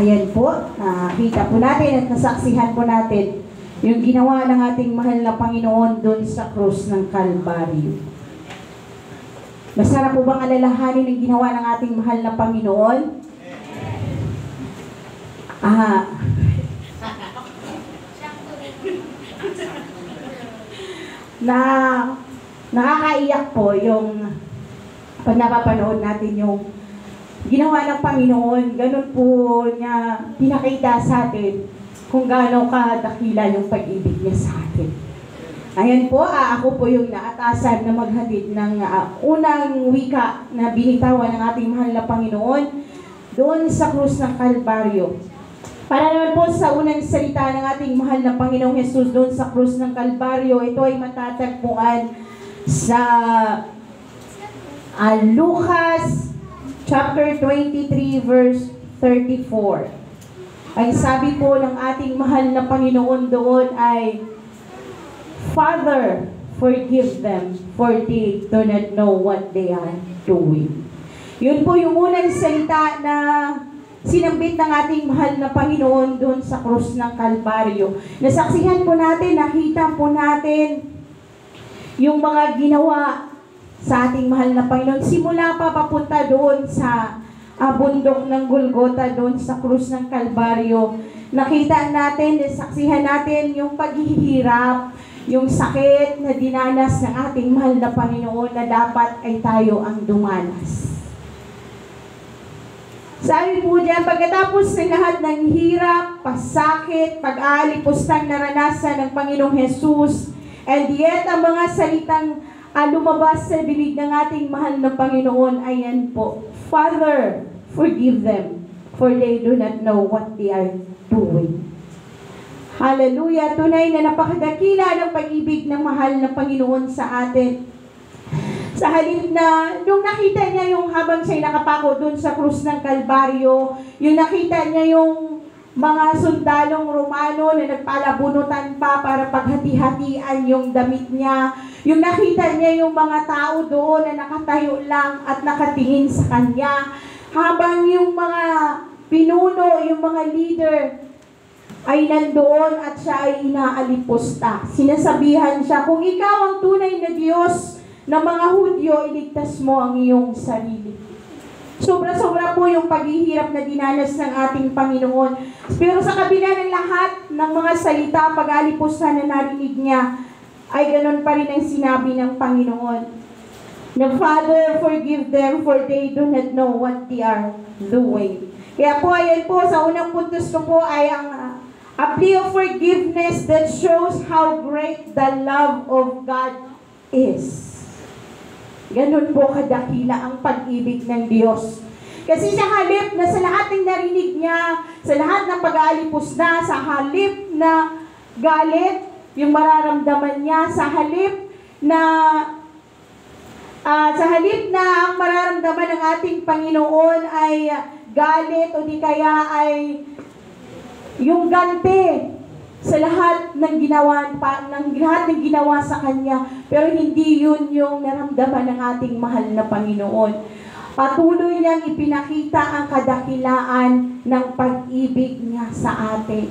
Ayan po, nakita po natin at nasaksihan po natin yung ginawa ng ating mahal na Panginoon doon sa krus ng Kalbaryo. Masarap po bang alalahanin ang ginawa ng ating mahal na Panginoon? Ah, na nakakaiyak po yung pag napapanood natin yung ginawa ng Panginoon, ganun po niya pinakita sa atin kung gaano kadakila yung pag-ibig niya sa atin. Ayan po, ah, ako po yung naatasan na maghatid ng ah, unang wika na binitawan ng ating mahal na Panginoon doon sa krus ng Kalbaryo. Para naman po sa unang salita ng ating mahal na Panginoong Jesus doon sa krus ng Kalbaryo, ito ay matatagpuan sa ah, Lucas chapter 23 verse 34. Ang sabi po ng ating mahal na Panginoon doon ay, Father, forgive them, for they do not know what they are doing. Yun po yung unang salita na sinambit ng ating mahal na Panginoon doon sa krus ng Kalbaryo. Nasaksihan po natin, nakita po natin yung mga ginawa sa ating mahal na Panginoon. Simula pa papunta doon sa uh, bundok ng Golgota, doon sa krus ng Kalbaryo. Nakita natin, nasaksihan natin yung paghihirap, yung sakit na dinanas ng ating mahal na Panginoon na dapat ay tayo ang dumanas. Sabi po diyan, pagkatapos ng lahat ng hirap, pasakit, pag-aalipos ng naranasan ng Panginoong Jesus, and yet ang mga salitang uh, lumabas sa bibig ng ating mahal na Panginoon, ayan po, Father, forgive them, for they do not know what they are doing. Hallelujah! Tunay na napakadakila ng pag-ibig ng mahal na Panginoon sa atin. Sa halip na, nung nakita niya yung habang siya nakapako doon sa krus ng Kalbaryo, yung nakita niya yung mga sundalong Romano na nagpalabunutan pa para paghati-hatian yung damit niya. Yung nakita niya yung mga tao doon na nakatayo lang at nakatingin sa kanya. Habang yung mga pinuno, yung mga leader, ay nandoon at siya ay inaalipusta. Sinasabihan siya, kung ikaw ang tunay na Diyos ng mga Hudyo, iligtas mo ang iyong sarili. Sobra-sobra po yung paghihirap na dinanas ng ating Panginoon. Pero sa kabila ng lahat ng mga salita, pag-alipusan na narinig niya, ay ganun pa rin ang sinabi ng Panginoon. Na Father, forgive them for they do not know what they are doing. Kaya po, ayan po, sa unang puntos ko po ay ang uh, a plea of forgiveness that shows how great the love of God is. Ganun po kadakila ang pag-ibig ng Diyos. Kasi sa halip na sa lahat ng narinig niya, sa lahat ng pag-aalipos na, sa halip na galit, yung mararamdaman niya, sa halip na uh, sa halip na ang mararamdaman ng ating Panginoon ay galit o di kaya ay yung ganti sa lahat ng ginawa pa ng lahat ng ginawa sa kanya. Pero hindi yun yung naramdaman ng ating mahal na Panginoon. Patuloy niyang ipinakita ang kadakilaan ng pag-ibig niya sa atin.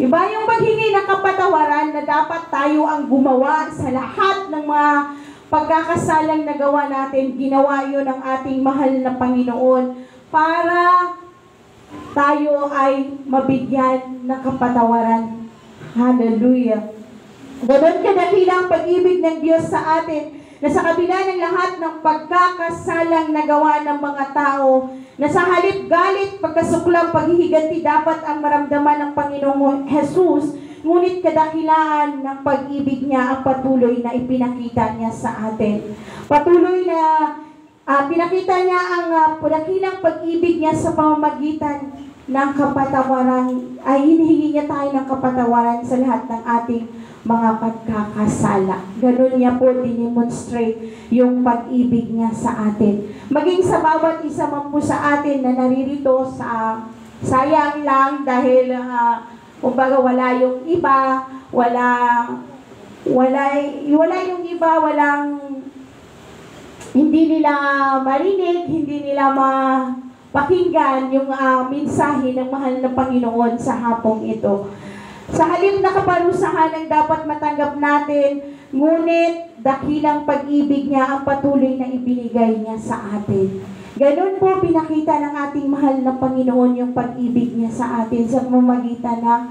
Iba yung paghingi ng kapatawaran na dapat tayo ang gumawa sa lahat ng mga pagkakasalang nagawa natin. Ginawa yun ng ating mahal na Panginoon para tayo ay mabigyan ng kapatawaran. Hallelujah. Ganon kadakila ang pag-ibig ng Diyos sa atin na sa kabila ng lahat ng pagkakasalang nagawa ng mga tao, na sa halip galit, pagkasuklang, paghihiganti, dapat ang maramdaman ng Panginoong Jesus, ngunit kadakilaan ng pag-ibig niya ang patuloy na ipinakita niya sa atin. Patuloy na Uh, pinakita niya ang uh, dakilang pag-ibig niya sa pamamagitan ng kapatawaran, ay hinihingi niya tayo ng kapatawaran sa lahat ng ating mga pagkakasala. Ganun niya po dinemonstrate yung pag-ibig niya sa atin. Maging sa bawat isa man po sa atin na naririto sa sayang lang dahil uh, kumbaga wala yung iba, wala wala wala yung iba, walang hindi nila marinig, hindi nila ma, pakinggan yung ah, mensahe ng mahal na Panginoon sa hapong ito. Sa halip na kaparusahan ang dapat matanggap natin, ngunit dakilang pag-ibig niya ang patuloy na ibinigay niya sa atin. Ganun po pinakita ng ating mahal na Panginoon yung pag-ibig niya sa atin sa pamamagitan ng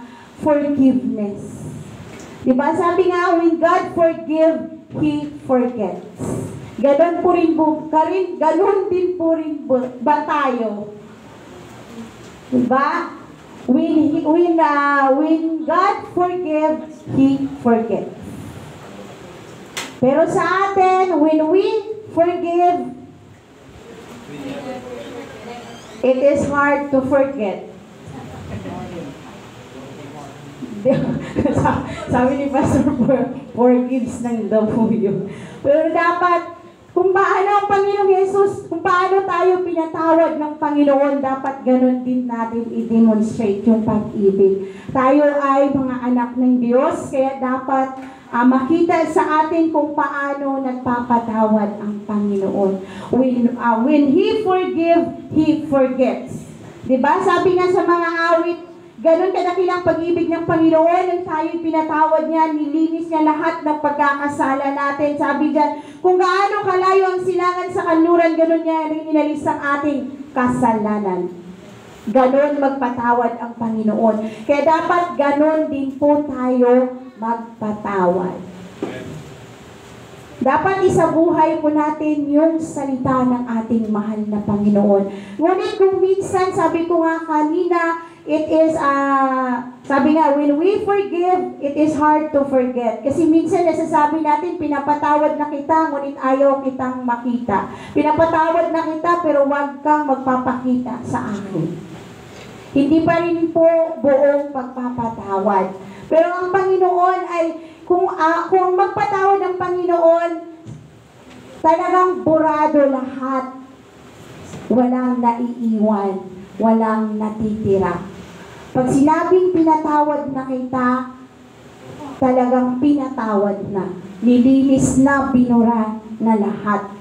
forgiveness. Diba? Sabi nga, when God forgive, He forgets. Ganon po rin po, karin, ganon din po rin po, ba tayo? Diba? When, he, when, uh, when God forgive, He forgets. Pero sa atin, when we forgive, it is hard to forget. Sabi ni Pastor, for, forgives ng damuyo. Pero dapat, kung paano ang Panginoong Yesus, kung paano tayo pinatawad ng Panginoon, dapat ganun din natin i-demonstrate yung pag-ibig. Tayo ay mga anak ng Diyos, kaya dapat uh, makita sa atin kung paano nagpapatawad ang Panginoon. When, uh, when He forgive, He forgets. Diba? Sabi nga sa mga awit, Ganon kadakilang pag-ibig ng Panginoon nang tayo'y pinatawad niya, nilinis niya lahat ng pagkakasala natin. Sabi diyan, kung gaano kalayo ang silangan sa kanluran, ganon niya rin inalis ang ating kasalanan. Ganon magpatawad ang Panginoon. Kaya dapat ganon din po tayo magpatawad. Dapat isabuhay po natin yung salita ng ating mahal na Panginoon. Ngunit kung minsan, sabi ko nga kanina, it is, uh, sabi nga, when we forgive, it is hard to forget. Kasi minsan nasasabi natin, pinapatawad na kita, ngunit ayaw kitang makita. Pinapatawad na kita, pero wag kang magpapakita sa akin. Hindi pa rin po buong pagpapatawad. Pero ang Panginoon ay, kung, uh, kung magpatawad ang Panginoon, talagang burado lahat. Walang naiiwan walang natitira. Pag sinabing pinatawad na kita, talagang pinatawad na. Nilinis na, binura na lahat.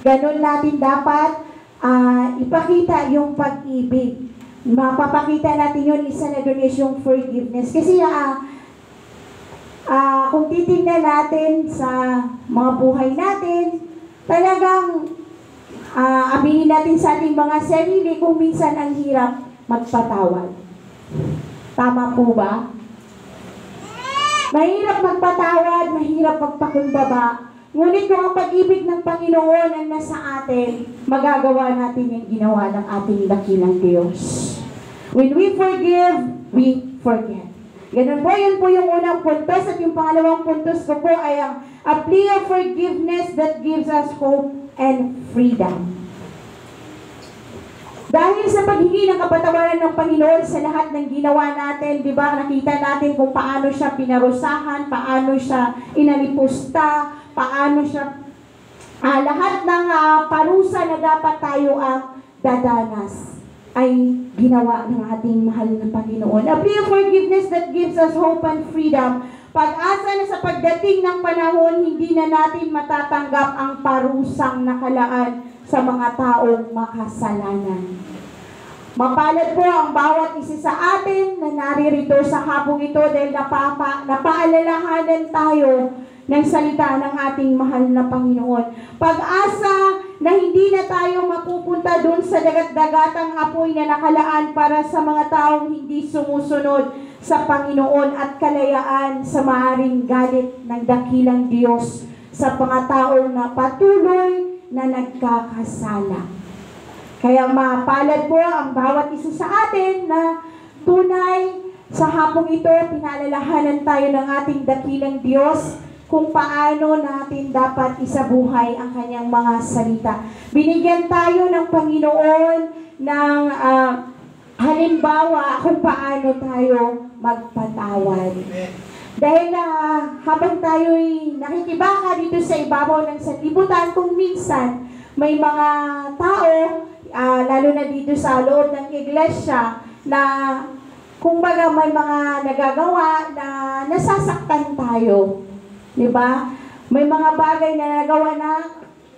Ganon natin dapat uh, ipakita yung pag-ibig. Mapapakita natin yun, isa na doon is yung forgiveness. Kasi uh, uh, kung titingnan natin sa mga buhay natin, talagang uh, aminin natin sa ating mga sarili kung minsan ang hirap magpatawad. Tama po ba? Mahirap magpatawad, mahirap magpakumbaba. Ngunit kung ang pag-ibig ng Panginoon ang nasa atin, magagawa natin yung ginawa ng ating dakilang Diyos. When we forgive, we forget. Ganun po, yun po yung unang puntos at yung pangalawang puntos ko po ay ang a plea of forgiveness that gives us hope and freedom. Dahil sa paghingi ng kapatawaran ng Panginoon sa lahat ng ginawa natin, di ba, nakita natin kung paano siya pinarusahan, paano siya inalipusta, paano siya, uh, lahat ng uh, parusa na dapat tayo ang dadanas ay ginawa ng ating mahal na Panginoon. A plea of forgiveness that gives us hope and freedom. Pag-asa na sa pagdating ng panahon, hindi na natin matatanggap ang parusang nakalaan sa mga taong makasalanan. Mapalad po ang bawat isa sa atin na naririto sa hapong ito dahil napapa, napaalalahanan tayo ng salita ng ating mahal na Panginoon. Pag-asa na hindi na tayo mapupunta doon sa dagat-dagatang apoy na nakalaan para sa mga taong hindi sumusunod sa Panginoon at kalayaan sa maaring galit ng dakilang Diyos sa mga taong na patuloy na nagkakasala. Kaya mapalad po ang bawat isa sa atin na tunay sa hapong ito, pinalalahanan tayo ng ating dakilang Diyos kung paano natin dapat isabuhay ang kanyang mga salita. Binigyan tayo ng Panginoon ng uh, halimbawa kung paano tayo magpatawad. Dahil uh, habang tayo'y nakikibaka dito sa ibabaw ng sanlibutan, kung minsan may mga tao, uh, lalo na dito sa loob ng iglesia, na kung baga may mga nagagawa na nasasaktan tayo. Di ba? May mga bagay na nagawa na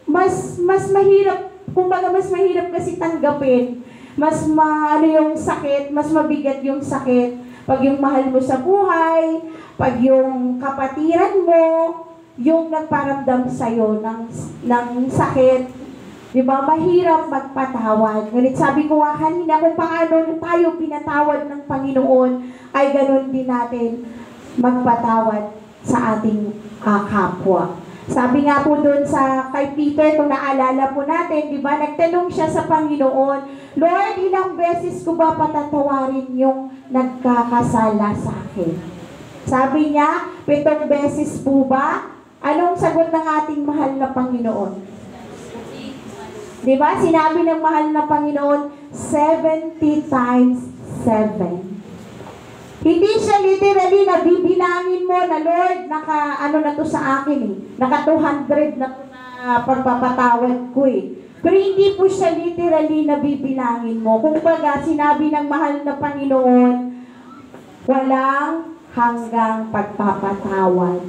mas mas mahirap, kung baga mas mahirap kasi tanggapin. mas ma, ano yung sakit, mas mabigat yung sakit. Pag yung mahal mo sa buhay, pag yung kapatiran mo, yung nagparamdam sa'yo ng, ng sakit, di ba, mahirap magpatawad. Ngunit sabi ko nga kanina, kung paano tayo pinatawad ng Panginoon, ay ganun din natin magpatawad sa ating uh, kapwa. Sabi nga po doon sa kay Peter, kung naalala po natin, di ba, nagtanong siya sa Panginoon, Lord, ilang beses ko ba patatawarin yung nagkakasala sa akin? Sabi niya, pitong beses po ba? Anong sagot ng ating mahal na Panginoon? Di ba? Sinabi ng mahal na Panginoon, 70 times 7. Hindi siya literally na bibilangin mo na Lord, naka ano na to sa akin eh. Naka 200 na to na pagpapatawad ko eh. Pero hindi po siya literally na bibilangin mo. Kung baga, sinabi ng mahal na Panginoon, walang hanggang pagpapatawad.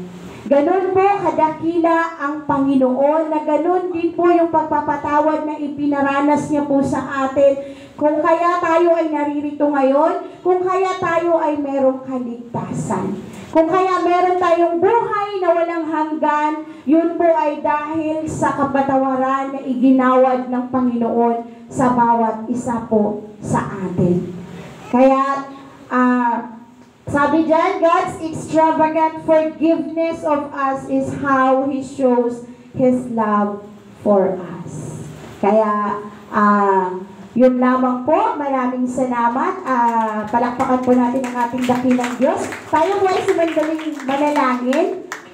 Ganon po kadakila ang Panginoon na ganon din po yung pagpapatawad na ipinaranas niya po sa atin. Kung kaya tayo ay naririto ngayon, kung kaya tayo ay merong kaligtasan. Kung kaya meron tayong buhay na walang hanggan, yun po ay dahil sa kapatawaran na iginawad ng Panginoon sa bawat isa po sa atin. Kaya, uh, sabi dyan, God's extravagant forgiveness of us is how He shows His love for us. Kaya, uh, yun lamang po. Maraming salamat. Uh, palakpakan po natin ang ating dakilang Diyos. Tayo po ay sumandaling manalangin.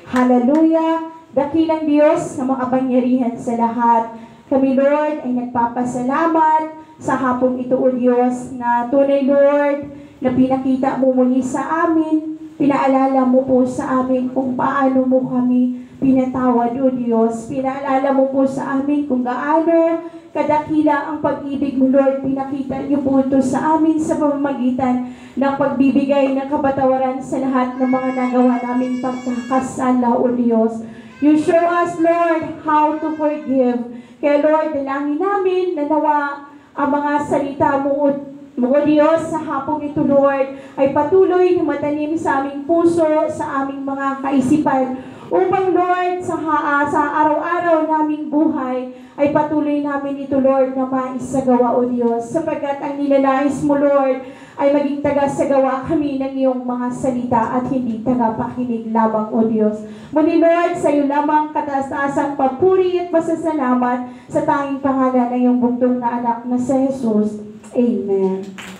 Hallelujah. Dakilang Diyos na makapangyarihan sa lahat. Kami, Lord, ay nagpapasalamat sa hapong ito, O Diyos, na tunay, Lord, na pinakita mo muli sa amin, pinaalala mo po sa amin kung paano mo kami pinatawad, O Diyos. Pinaalala mo po sa amin kung gaano kadakila ang pag-ibig mo, Lord. Pinakita niyo po sa amin sa pamamagitan ng pagbibigay ng kapatawaran sa lahat ng mga nagawa naming pagkakasala, O Diyos. You show us, Lord, how to forgive. Kaya Lord, dalangin namin na nawa ang mga salita mo mga Diyos, sa hapong ito, Lord, ay patuloy na matanim sa aming puso, sa aming mga kaisipan, upang, Lord, sa, uh, sa araw-araw naming buhay, ay patuloy namin ito, Lord, na maisagawa, O Diyos, sapagkat ang nilalais mo, Lord, ay maging taga-sagawa kami ng iyong mga salita at hindi taga-pakinig lamang, O Diyos. Muli, Lord, sa iyo lamang kataas-taasang papuri at pasasalamat sa tanging pangalan ng iyong bugtong na anak na si Jesus. Amen.